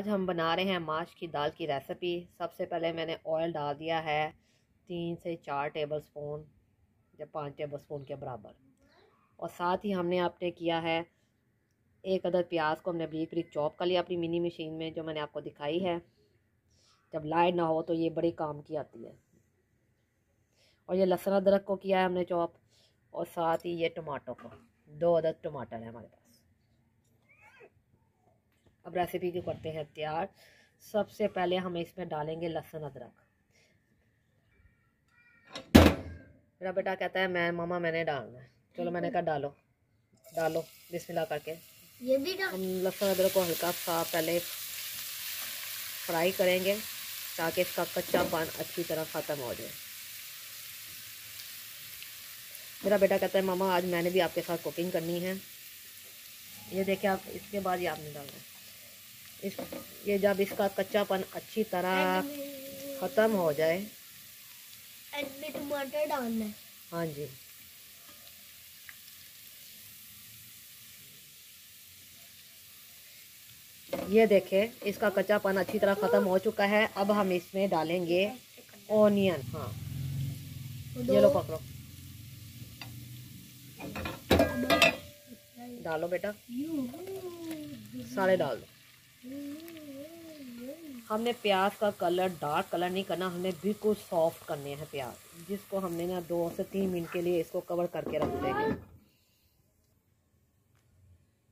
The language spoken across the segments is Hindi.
आज हम बना रहे हैं माश की दाल की रेसिपी सबसे पहले मैंने ऑयल डाल दिया है। तीन से चार टेबल स्पून या पाँच टेबल स्पून के बराबर। और साथ ही हमने आपने किया है एक अदर प्याज को हमने ब्रीक ब्रीक चॉप कर लिया अपनी मिनी मशीन में, जो मैंने आपको दिखाई है। जब लाइट ना हो तो ये बड़ी काम की आती है। और ये लहसुन अदरक को किया है हमने चॉप और साथ ही ये टमाटो को। दो अदर टमाटर है हमारे पास। अब रेसिपी की करते हैं तैयार सबसे पहले हम इसमें डालेंगे लहसुन अदरक। मेरा बेटा कहता है मैं मामा मैंने डालना है। चलो मैंने कहा डालो। डालो बिस्मिल्लाह करके। ये भी हम लहसुन अदरक को हल्का सा पहले फ्राई करेंगे ताकि इसका कच्चा पान अच्छी तरह ख़त्म हो जाए। मेरा बेटा कहता है मामा आज मैंने भी आपके साथ कुकिंग करनी है। ये देखिए आप इसके बाद ये आपने डालना है। इस ये जब इसका कच्चापन अच्छी तरह ख़त्म हो जाए। टमाटर डालना है। हाँ जी। ये देखें इसका कच्चापन अच्छी तरह ख़त्म हो चुका है। अब हम इसमें डालेंगे ओनियन हाँ। ये लो पकड़ो। डालो बेटा। सारे डाल दो। हमने प्याज का कलर डार्क कलर नहीं करना हमने बिल्कुल सॉफ्ट करने हैं प्याज जिसको हमने ना दो से तीन मिनट के लिए इसको कवर करके रख देंगे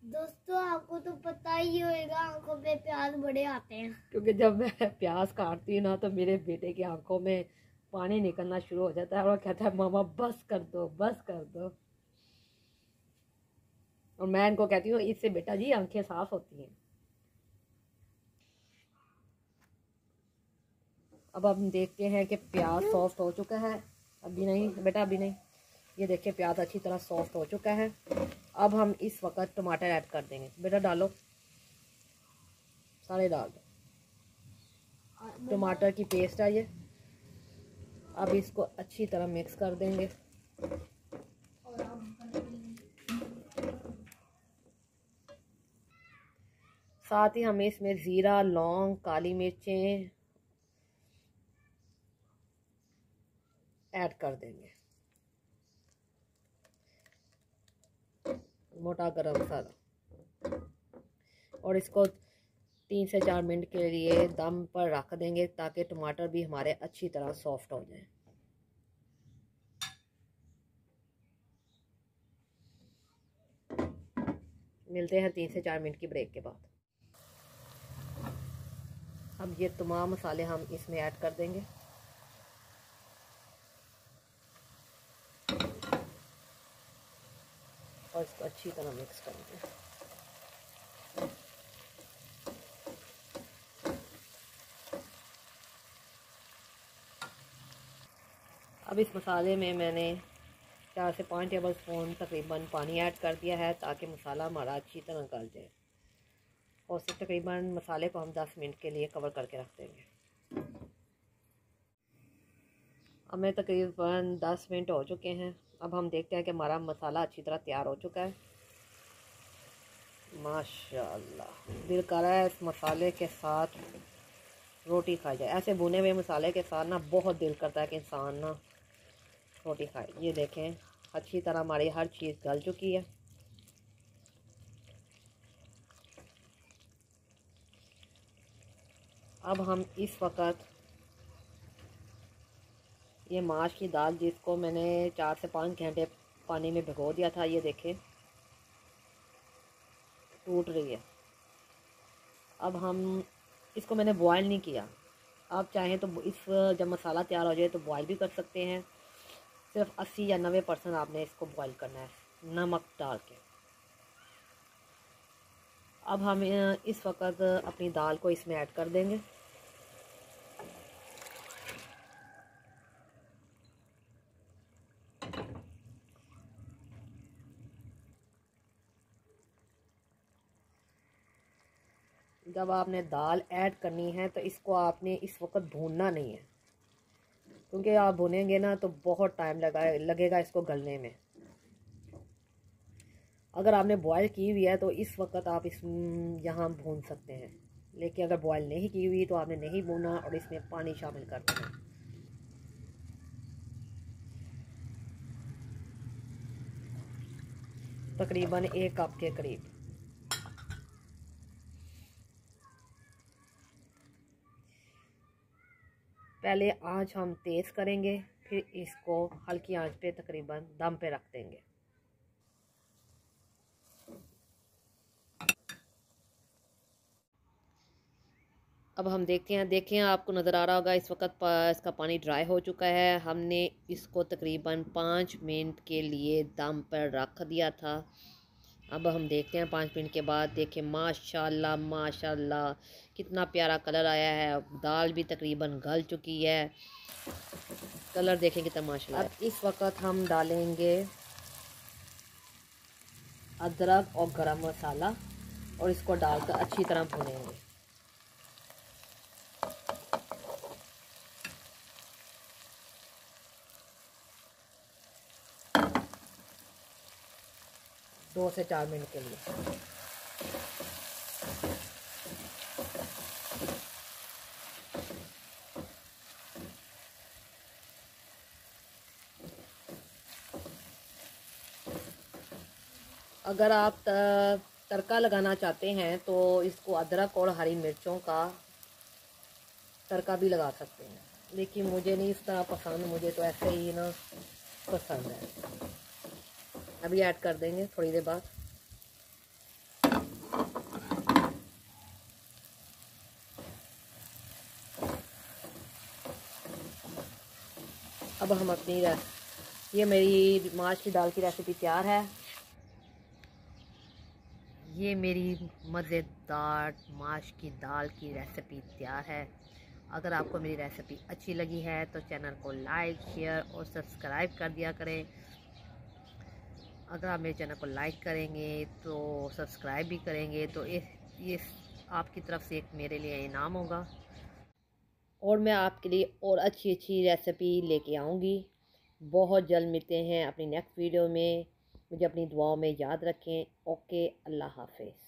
दोस्तों आपको तो पता ही होगा आँखों पे प्याज बड़े आते हैं। क्योंकि जब मैं प्याज काटती हूँ ना तो मेरे बेटे की आँखों में पानी निकलना शुरू हो जाता है और कहता है मामा बस कर दो बस कर दो। और मैं इनको कहती हूँ इससे बेटा जी आँखें साफ़ होती हैं। अब हम देखते हैं कि प्याज सॉफ्ट हो चुका है। अभी नहीं, बेटा अभी नहीं। ये देखिए, प्याज अच्छी तरह सॉफ्ट हो चुका है। अब हम इस वक्त टमाटर ऐड कर देंगे। बेटा डालो। सारे डाल दो। टमाटर की पेस्ट है अब इसको अच्छी तरह मिक्स कर देंगे। साथ ही हमें इसमें ज़ीरा, लौंग, काली मिर्चें ऐड कर देंगे। मोटा गरम मसाला और इसको तीन से चार मिनट के लिए दम पर रख देंगे ताकि टमाटर भी हमारे अच्छी तरह सॉफ्ट हो जाए। मिलते हैं तीन से चार मिनट की ब्रेक के बाद। अब ये तमाम मसाले हम इसमें ऐड कर देंगे। और इसको अच्छी तरह मिक्स करेंगे। अब इस मसाले में मैंने चार से पाँच टेबल स्पून तकरीबन पानी ऐड कर दिया है ताकि मसाला हमारा अच्छी तरह गल जाए। और उससे तकरीबन मसाले को हम 10 मिनट के लिए कवर करके रख देंगे। हमें तकरीबन 10 मिनट हो चुके हैं। अब हम देखते हैं कि हमारा मसाला अच्छी तरह तैयार हो चुका है। माशाल्लाह, दिल कर रहा है इस मसाले के साथ रोटी खाई जाए। ऐसे भुने हुए मसाले के साथ ना बहुत दिल करता है कि इंसान ना रोटी खाए। ये देखें, अच्छी तरह हमारी हर चीज़ गल चुकी है। अब हम इस वक्त ये माश की दाल जिसको मैंने चार से पाँच घंटे पानी में भिगो दिया था, ये देखें। टूट रही है। अब हम इसको मैंने बॉयल नहीं किया। आप चाहें तो इस, जब मसाला तैयार हो जाए तो बॉयल भी कर सकते हैं। सिर्फ़ अस्सी या नबे परसेंट आपने इसको बॉईल करना है, नमक डाल के। अब हम इस वक्त अपनी दाल को इसमें ऐड कर देंगे। जब आपने दाल ऐड करनी है तो इसको आपने इस वक्त भूनना नहीं है। क्योंकि आप भुनेंगे ना तो बहुत टाइम लगा, लगेगा इसको गलने में। अगर आपने बॉयल की हुई है तो इस वक्त आप इस यहाँ भून सकते हैं। लेकिन अगर बॉयल नहीं की हुई तो आपने नहीं भूना और इसमें पानी शामिल कर देना। तकरीबन एक कप के करीब। पहले आँच हम तेज़ करेंगे, फिर इसको हल्की आँच पे तकरीबन दम पे रख देंगे। अब हम देखते हैं, देखें आपको नज़र आ रहा होगा, इस वक्त इसका पानी ड्राई हो चुका है। हमने इसको तकरीबन पाँच मिनट के लिए दम पर रख दिया था। अब हम देखते हैं पाँच मिनट के बाद देखें माशाल्लाह माशाल्लाह कितना प्यारा कलर आया है। दाल भी तकरीबन गल चुकी है। कलर देखें कितना माशाल्लाह अब इस वक्त हम डालेंगे अदरक और गरम मसाला और इसको डालकर अच्छी तरह भुनेंगे। दो से चार मिनट के लिए। अगर आप तड़का लगाना चाहते हैं तो इसको अदरक और हरी मिर्चों का तड़का भी लगा सकते हैं। लेकिन मुझे नहीं इस तरह पसंद, मुझे तो ऐसे ही ना पसंद है। अभी ऐड कर देंगे थोड़ी देर बाद। अब हम अपनी ये मेरी माछ की दाल की रेसिपी तैयार है। ये मेरी मज़ेदार माश की दाल की रेसिपी तैयार है। अगर आपको मेरी रेसिपी अच्छी लगी है तो चैनल को लाइक शेयर और सब्सक्राइब कर दिया करें। अगर आप मेरे चैनल को लाइक करेंगे तो सब्सक्राइब भी करेंगे तो इस ये आपकी तरफ़ से एक मेरे लिए इनाम होगा। और मैं आपके लिए और अच्छी अच्छी रेसिपी लेके आऊँगी। बहुत जल्द मिलते हैं अपनी नेक्स्ट वीडियो में। मुझे अपनी दुआओं में याद रखें। ओके, अल्लाह हाफिज़।